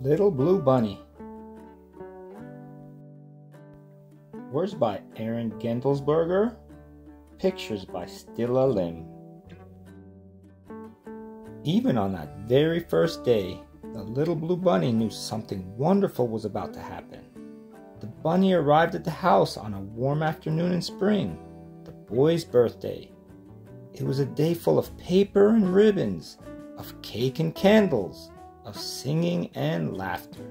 Little Blue Bunny. Words by Erin Guendelsberger. Pictures by Stila Lim. Even on that very first day, the little blue bunny knew something wonderful was about to happen. The bunny arrived at the house on a warm afternoon in spring, the boy's birthday. It was a day full of paper and ribbons, of cake and candles, of singing and laughter.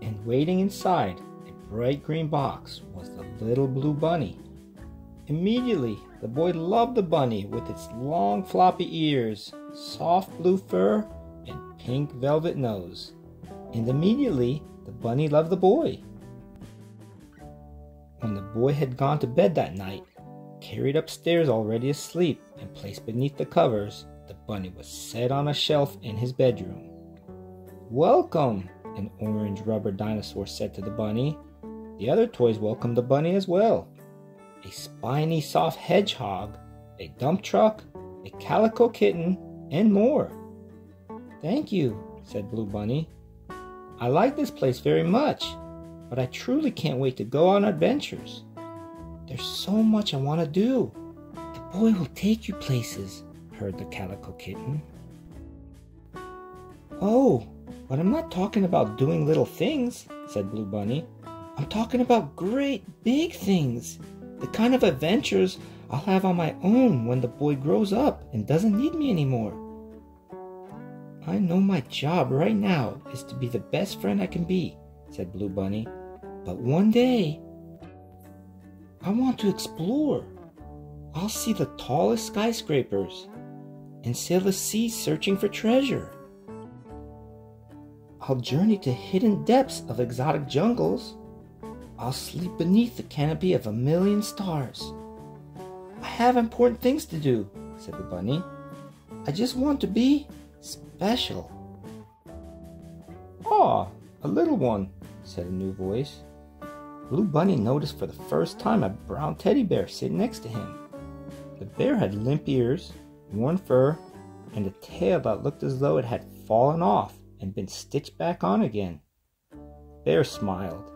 And waiting inside a bright green box was the little blue bunny. Immediately, the boy loved the bunny with its long floppy ears, soft blue fur, and pink velvet nose. And immediately, the bunny loved the boy. When the boy had gone to bed that night, carried upstairs already asleep and placed beneath the covers, bunny was set on a shelf in his bedroom. Welcome, an orange rubber dinosaur said to the bunny. The other toys welcomed the bunny as well. A spiny soft hedgehog, a dump truck, a calico kitten, and more. Thank you, said Blue Bunny. I like this place very much, but I truly can't wait to go on adventures. There's so much I want to do. The boy will take you places, purred the calico kitten. Oh, but I'm not talking about doing little things, said Blue Bunny. I'm talking about great big things. The kind of adventures I'll have on my own when the boy grows up and doesn't need me anymore. I know my job right now is to be the best friend I can be, said Blue Bunny. But one day, I want to explore. I'll see the tallest skyscrapers and sail the seas searching for treasure. I'll journey to hidden depths of exotic jungles. I'll sleep beneath the canopy of a million stars. I have important things to do, said the bunny. I just want to be special. Ah, a little one, said a new voice. Blue Bunny noticed for the first time a brown teddy bear sitting next to him. The bear had limp ears, worn fur, and a tail that looked as though it had fallen off and been stitched back on again. Bear smiled.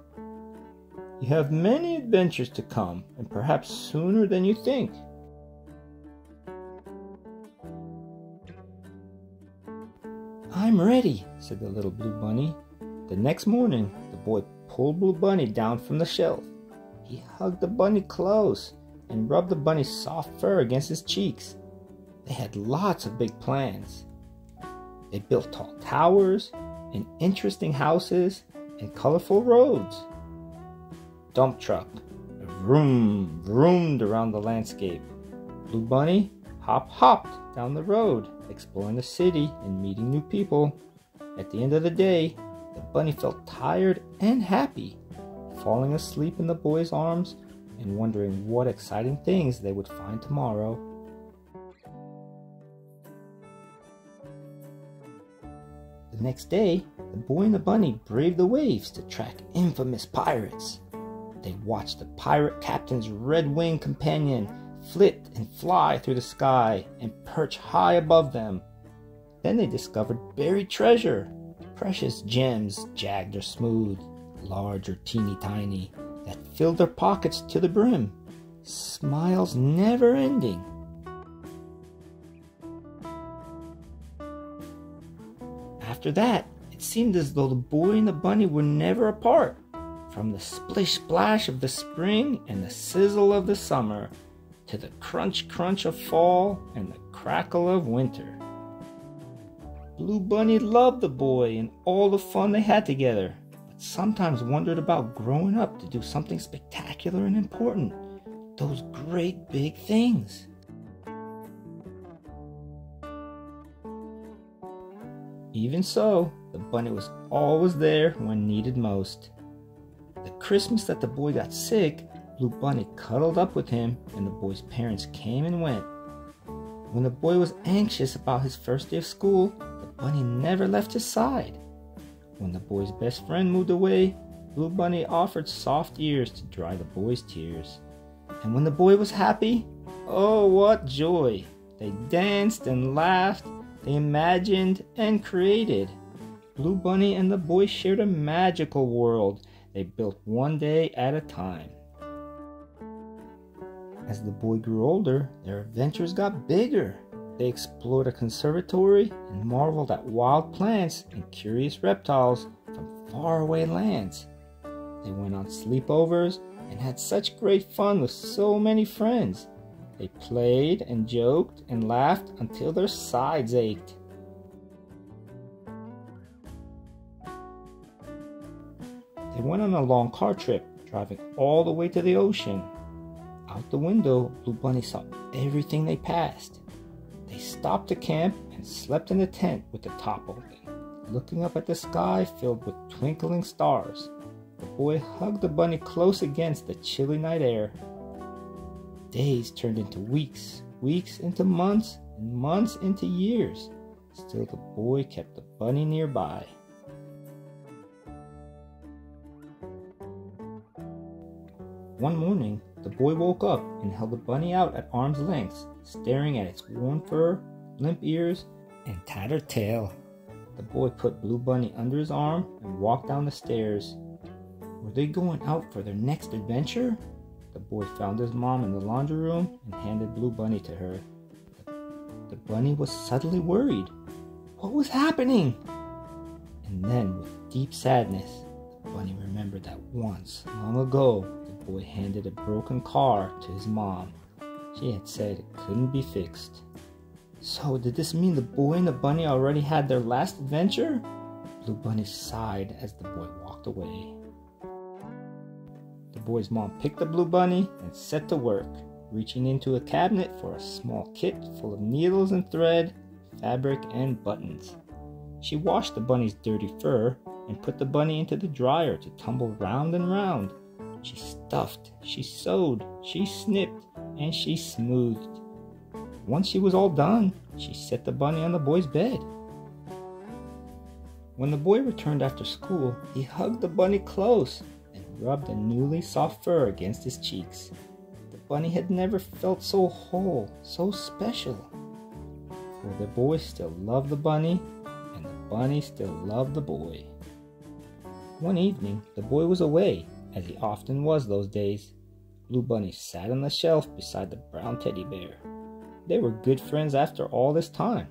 You have many adventures to come, and perhaps sooner than you think. I'm ready, said the little blue bunny. The next morning, the boy pulled Blue Bunny down from the shelf. He hugged the bunny close and rubbed the bunny's soft fur against his cheeks. They had lots of big plans. They built tall towers and interesting houses and colorful roads. Dump truck vroom vroomed around the landscape. Blue Bunny hop hopped down the road, exploring the city and meeting new people. At the end of the day, the bunny felt tired and happy, falling asleep in the boy's arms and wondering what exciting things they would find tomorrow. Next day, the boy and the bunny braved the waves to track infamous pirates. They watched the pirate captain's red winged companion flit and fly through the sky and perch high above them. Then they discovered buried treasure, precious gems, jagged or smooth, large or teeny tiny, that filled their pockets to the brim, smiles never ending. After that, it seemed as though the boy and the bunny were never apart. From the splish splash of the spring and the sizzle of the summer, to the crunch crunch of fall and the crackle of winter. Blue Bunny loved the boy and all the fun they had together, but sometimes wondered about growing up to do something spectacular and important. Those great big things. Even so, the bunny was always there when needed most. The Christmas that the boy got sick, Blue Bunny cuddled up with him, and the boy's parents came and went. When the boy was anxious about his first day of school, the bunny never left his side. When the boy's best friend moved away, Blue Bunny offered soft ears to dry the boy's tears. And when the boy was happy, oh, what joy! They danced and laughed, they imagined and created. Blue Bunny and the boy shared a magical world they built one day at a time. As the boy grew older, their adventures got bigger. They explored a conservatory and marveled at wild plants and curious reptiles from faraway lands. They went on sleepovers and had such great fun with so many friends. They played and joked and laughed until their sides ached. They went on a long car trip, driving all the way to the ocean. Out the window, Blue Bunny saw everything they passed. They stopped to camp and slept in a tent with the top open, looking up at the sky filled with twinkling stars. The boy hugged the bunny close against the chilly night air. Days turned into weeks, weeks into months, and months into years. Still, the boy kept the bunny nearby. One morning, the boy woke up and held the bunny out at arm's length, staring at its worn fur, limp ears, and tattered tail. The boy put Blue Bunny under his arm and walked down the stairs. Were they going out for their next adventure? The boy found his mom in the laundry room and handed Blue Bunny to her. The, bunny was suddenly worried. What was happening? And then, with deep sadness, the bunny remembered that once, long ago, the boy handed a broken car to his mom. She had said it couldn't be fixed. So, did this mean the boy and the bunny already had their last adventure? Blue Bunny sighed as the boy walked away. The boy's mom picked the Blue Bunny and set to work, reaching into a cabinet for a small kit full of needles and thread, fabric, and buttons. She washed the bunny's dirty fur and put the bunny into the dryer to tumble round and round she stuffed, she sewed, she snipped, and she smoothed. Once she was all done, she set the bunny on the boy's bed. When the boy returned after school, he hugged the bunny close rubbed the newly soft fur against his cheeks. The bunny had never felt so whole, so special. For the boy still loved the bunny, and the bunny still loved the boy. One evening, the boy was away as he often was those days. Blue Bunny sat on the shelf beside the brown teddy bear. They were good friends after all this time.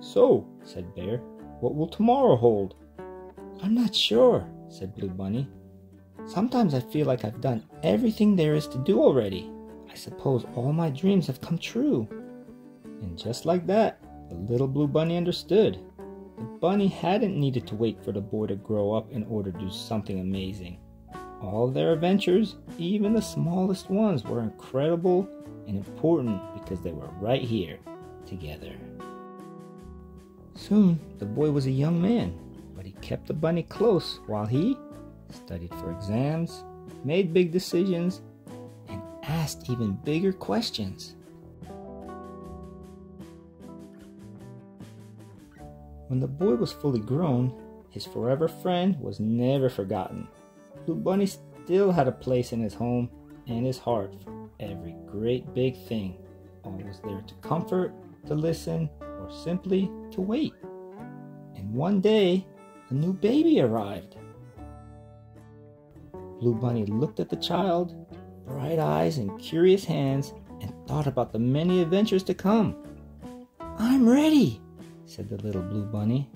So, said Bear, what will tomorrow hold? I'm not sure, said Blue Bunny. Sometimes I feel like I've done everything there is to do already. I suppose all my dreams have come true. And just like that, the little blue bunny understood. The bunny hadn't needed to wait for the boy to grow up in order to do something amazing. All their adventures, even the smallest ones, were incredible and important because they were right here together. Soon, the boy was a young man, but he kept the bunny close while he studied for exams, made big decisions, and asked even bigger questions. When the boy was fully grown, his forever friend was never forgotten. Blue Bunny still had a place in his home and his heart for every great big thing, always there to comfort, to listen, or simply to wait. And one day, a new baby arrived. Blue Bunny looked at the child, bright eyes and curious hands, and thought about the many adventures to come. I'm ready, said the little blue bunny.